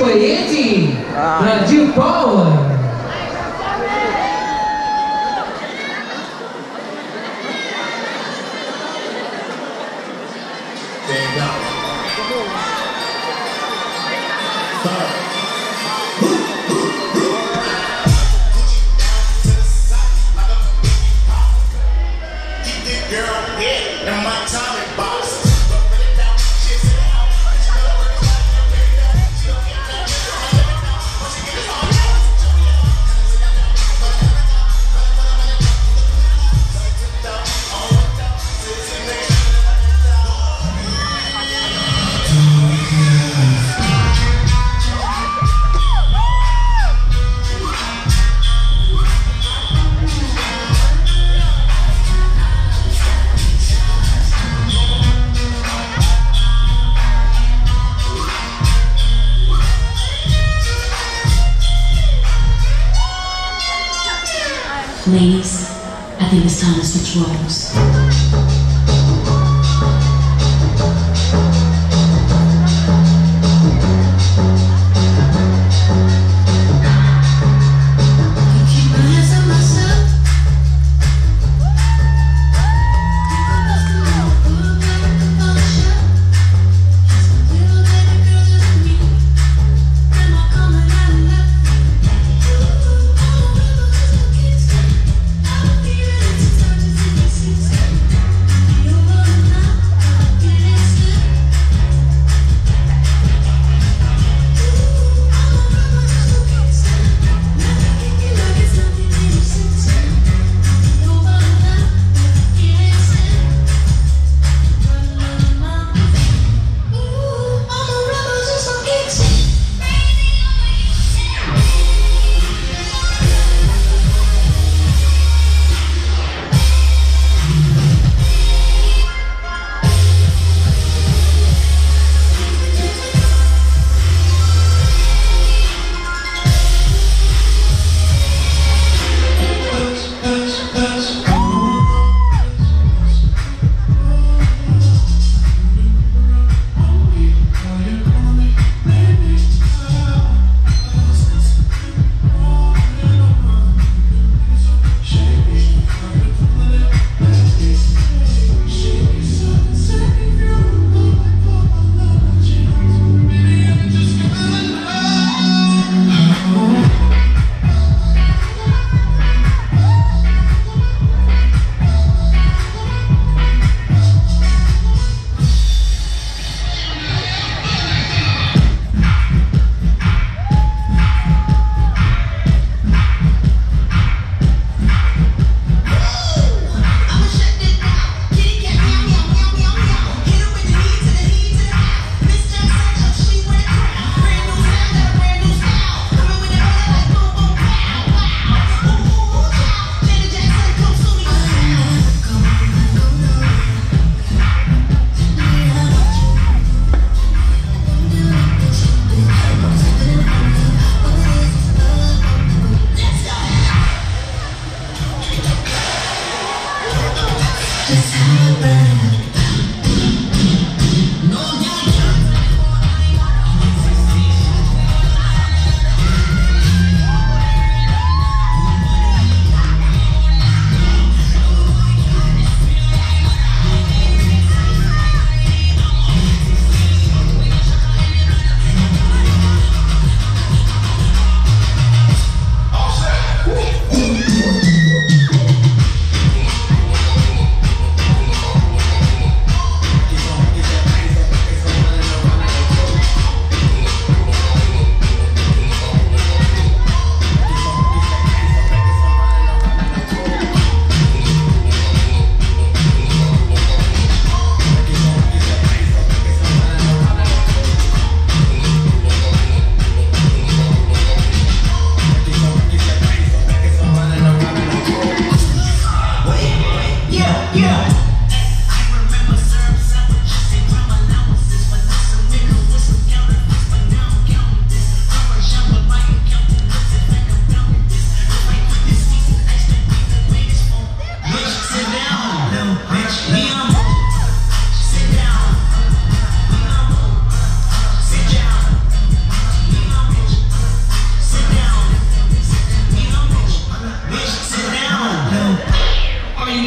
poeti ah. Brasil Power. There you Ladies, I think it's time to switch roles. man.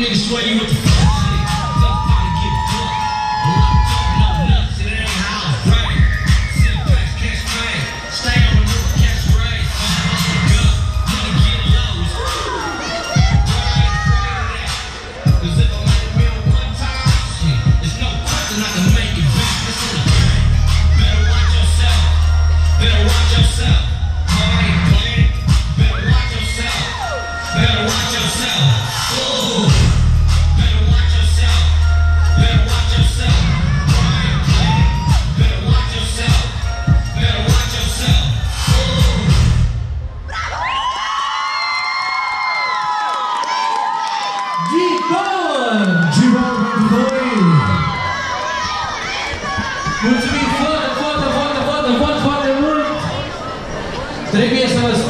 make sure you with the Bowen! G-Bowen from Korea! Mulțumim foarte, foarte, foarte, foarte, foarte, foarte mult! Trebuie să vă